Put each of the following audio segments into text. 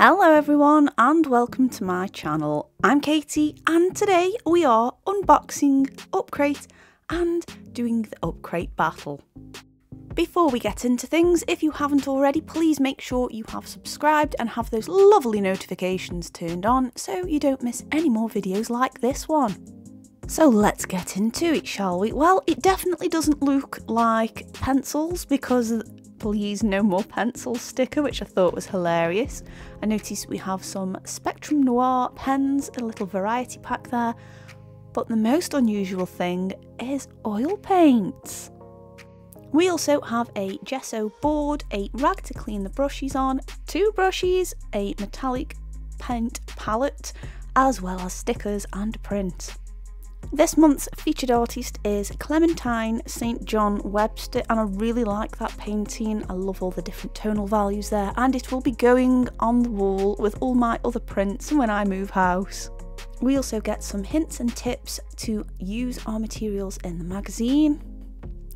Hello everyone and welcome to my channel. I'm Katy and today we are unboxing Upcrate and doing the Upcrate battle. Before we get into things, if you haven't already, please make sure you have subscribed and have those lovely notifications turned on so you don't miss any more videos like this one. So let's get into it, shall we? Well, it definitely doesn't look like pencils because please no more pencils sticker, which I thought was hilarious. I noticed we have some Spectrum Noir pens, a little variety pack there. But the most unusual thing is oil paints. We also have a gesso board, a rag to clean the brushes on, two brushes, a metallic paint palette, as well as stickers and print. This month's featured artist is Clementine St John Webster and I really like that painting. I love all the different tonal values there and it will be going on the wall with all my other prints when I move house. We also get some hints and tips to use our materials in the magazine.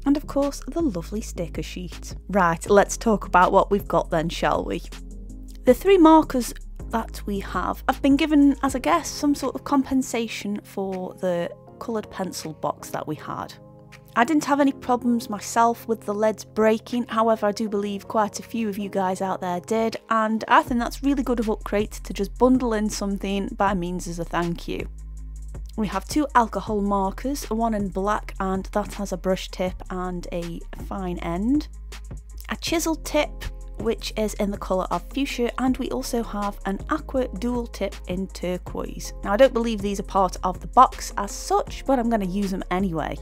And of course, the lovely sticker sheet. Right, let's talk about what we've got then, shall we? The three markers that we have I've been given as a guess some sort of compensation for the coloured pencil box that we had. I didn't have any problems myself with the leads breaking, however I do believe quite a few of you guys out there did, and I think that's really good of Upcrate to just bundle in something by means as a thank you. We have two alcohol markers, one in black and that has a brush tip and a fine end. A chisel tip which is in the colour of fuchsia and we also have an aqua dual tip in turquoise. Now I don't believe these are part of the box as such but I'm going to use them anyway.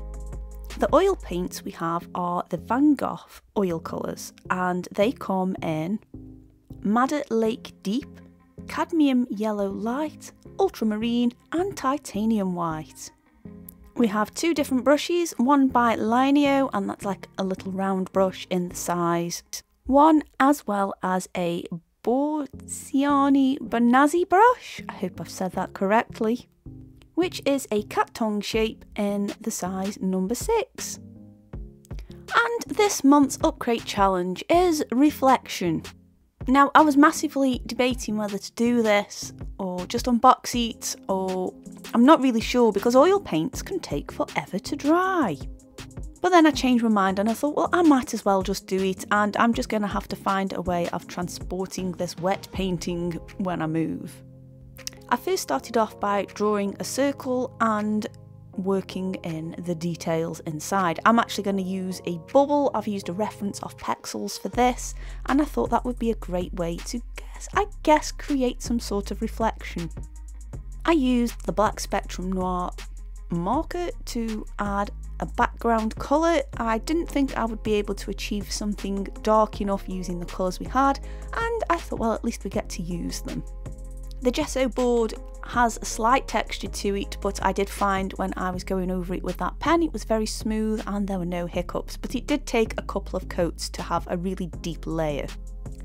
The oil paints we have are the Van Gogh oil colours and they come in Madder Lake Deep, Cadmium Yellow Light, Ultramarine and Titanium White. We have two different brushes, one by Lineo and that's like a little round brush in the size one as well as a Borziani Bonazzi brush, I hope I've said that correctly, which is a cat tongue shape in the size number 6. And this month's Upcrate challenge is Reflection. Now, I was massively debating whether to do this or just on unbox it, or I'm not really sure because oil paints can take forever to dry. But then I changed my mind and I thought, well, I might as well just do it, and I'm just going to have to find a way of transporting this wet painting when I move. I first started off by drawing a circle and working in the details inside. I'm actually going to use a bubble. I've used a reference of Pexels for this, and I thought that would be a great way to guess, I guess, create some sort of reflection. I used the Black Spectrum Noir marker to add a background colour. I didn't think I would be able to achieve something dark enough using the colours we had and I thought well at least we get to use them. The gesso board has a slight texture to it but I did find when I was going over it with that pen it was very smooth and there were no hiccups but it did take a couple of coats to have a really deep layer.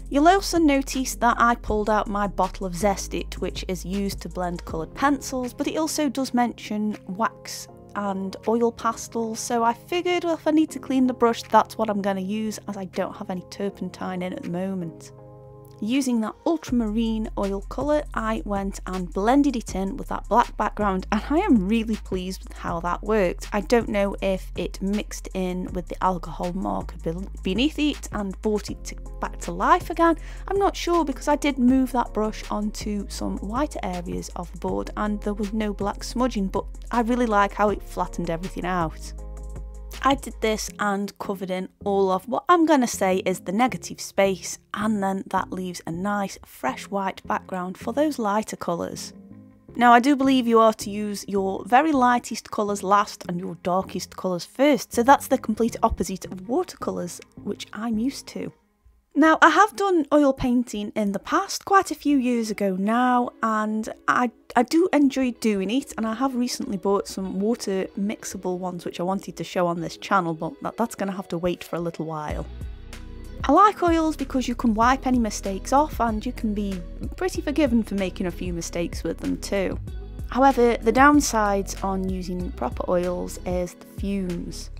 You'll also notice that I pulled out my bottle of Zest-It which is used to blend coloured pencils but it also does mention wax and oil pastels so I figured well if I need to clean the brush that's what I'm going to use as I don't have any turpentine in at the moment. Using that ultramarine oil colour, I went and blended it in with that black background and I am really pleased with how that worked. I don't know if it mixed in with the alcohol marker beneath it and brought it to, back to life again. I'm not sure because I did move that brush onto some whiter areas of the board and there was no black smudging but I really like how it flattened everything out. I did this and covered in all of what I'm going to say is the negative space and then that leaves a nice fresh white background for those lighter colours. Now I do believe you are to use your very lightest colours last and your darkest colours first, so that's the complete opposite of watercolours, which I'm used to. Now, I have done oil painting in the past, quite a few years ago now, and I, I do enjoy doing it, and I have recently bought some water mixable ones which I wanted to show on this channel, but that, that's going to have to wait for a little while. I like oils because you can wipe any mistakes off and you can be pretty forgiven for making a few mistakes with them too. However, the downsides on using proper oils is the fumes.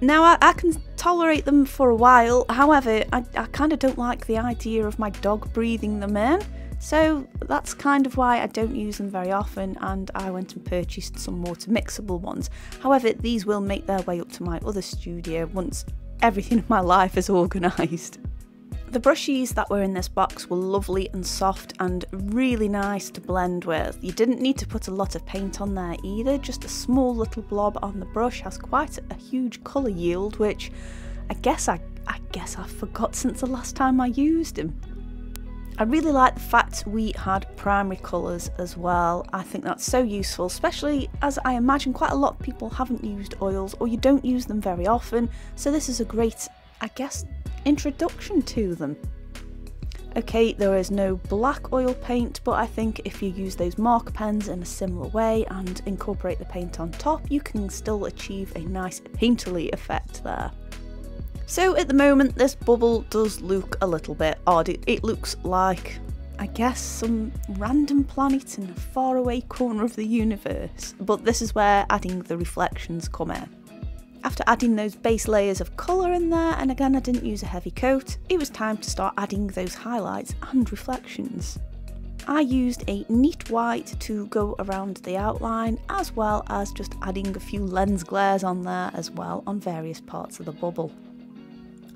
Now, I, I, can tolerate them for a while, however, I, I kind of don't like the idea of my dog breathing them in. So that's kind of why I don't use them very often and I went and purchased some water mixable ones. However, these will make their way up to my other studio once everything in my life is organised. The brushes that were in this box were lovely and soft and really nice to blend with. You didn't need to put a lot of paint on there either, just a small little blob on the brush has quite a huge colour yield which I guess I, I guess I forgot since the last time I used them. I really like the fact we had primary colours as well. I think that's so useful, especially as I imagine quite a lot of people haven't used oils or you don't use them very often. So this is a great, I guess, introduction to them. Okay, there is no black oil paint, but I think if you use those marker pens in a similar way and incorporate the paint on top, you can still achieve a nice painterly effect there. So at the moment, this bubble does look a little bit odd. It, it looks like, I guess, some random planet in a faraway corner of the universe, but this is where adding the reflections come in. After adding those base layers of colour in there, and again I didn't use a heavy coat, it was time to start adding those highlights and reflections. I used a neat white to go around the outline as well as just adding a few lens glares on there as well on various parts of the bubble.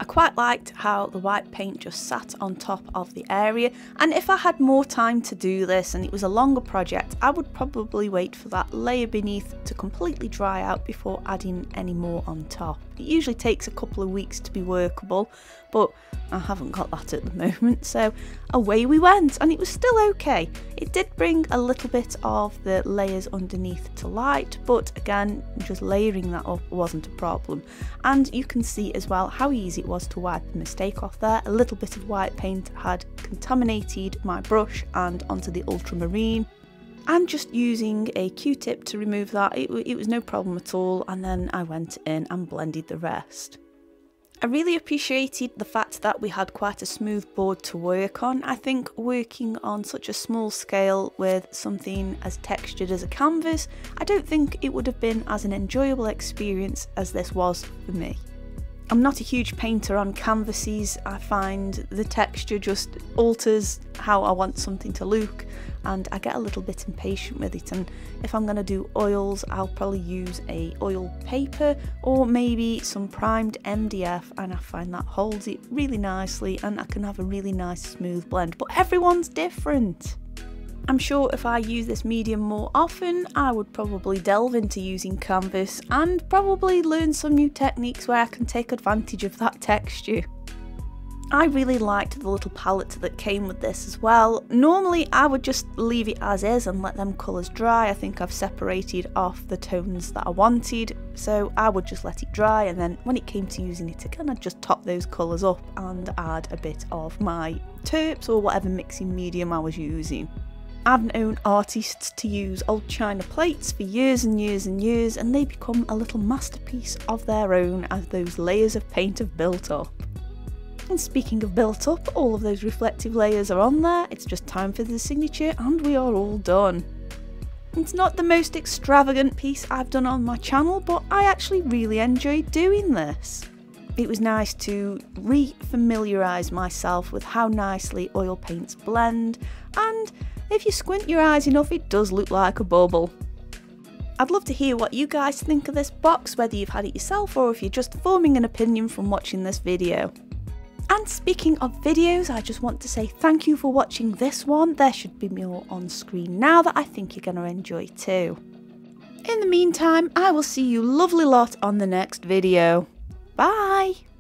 I quite liked how the white paint just sat on top of the area and if I had more time to do this and it was a longer project I would probably wait for that layer beneath to completely dry out before adding any more on top. It usually takes a couple of weeks to be workable but I haven't got that at the moment, so away we went, and it was still okay. It did bring a little bit of the layers underneath to light, but again, just layering that up wasn't a problem. And you can see as well how easy it was to wipe a mistake off there. A little bit of white paint had contaminated my brush and onto the ultramarine and just using a q-tip to remove that it, it, was no problem at all and then I went in and blended the rest. I really appreciated the fact that we had quite a smooth board to work on. I think working on such a small scale with something as textured as a canvas, I don't think it would have been as an enjoyable experience as this was for me. I'm not a huge painter on canvases, I find the texture just alters how I want something to look and I get a little bit impatient with it. And if I'm going to do oils I'll probably use a oil paper or maybe some primed MDF and I find that holds it really nicely and I can have a really nice smooth blend. But everyone's different. I'm sure if I use this medium more often, I would probably delve into using canvas and probably learn some new techniques where I can take advantage of that texture. I really liked the little palette that came with this as well. Normally I would just leave it as is and let them colours dry. I think I've separated off the tones that I wanted, so I would just let it dry and then when it came to using it again I'd just top those colours up and add a bit of my terps or whatever mixing medium I was using. I've known artists to use old china plates for years and years and years, and they become a little masterpiece of their own as those layers of paint have built up. And speaking of built up, all of those reflective layers are on there, it's just time for the signature, and we are all done. It's not the most extravagant piece I've done on my channel, but I actually really enjoyed doing this. It was nice to re-familiarise myself with how nicely oil paints blend, and if you squint your eyes enough, it does look like a bubble. I'd love to hear what you guys think of this box, whether you've had it yourself or if you're just forming an opinion from watching this video. And speaking of videos, I just want to say thank you for watching this one. There should be more on screen now that I think you're going to enjoy too. In the meantime, I will see you lovely lot on the next video. Bye!